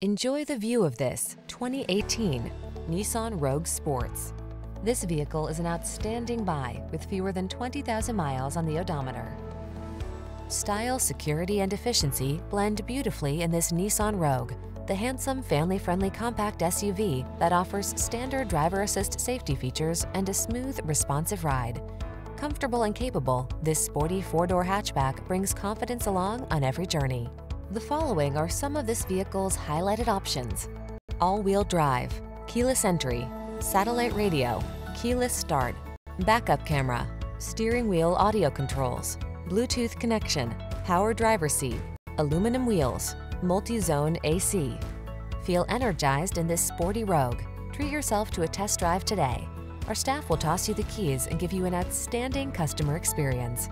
Enjoy the view of this 2018 Nissan Rogue Sports. This vehicle is an outstanding buy with fewer than 20,000 miles on the odometer. Style, security, and efficiency blend beautifully in this Nissan Rogue, the handsome, family-friendly compact SUV that offers standard driver assist safety features and a smooth, responsive ride. Comfortable and capable, this sporty four-door hatchback brings confidence along on every journey. The following are some of this vehicle's highlighted options. All-wheel drive, keyless entry, satellite radio, keyless start, backup camera, steering wheel audio controls, Bluetooth connection, power driver seat, aluminum wheels, multi-zone AC. Feel energized in this sporty Rogue. Treat yourself to a test drive today. Our staff will toss you the keys and give you an outstanding customer experience.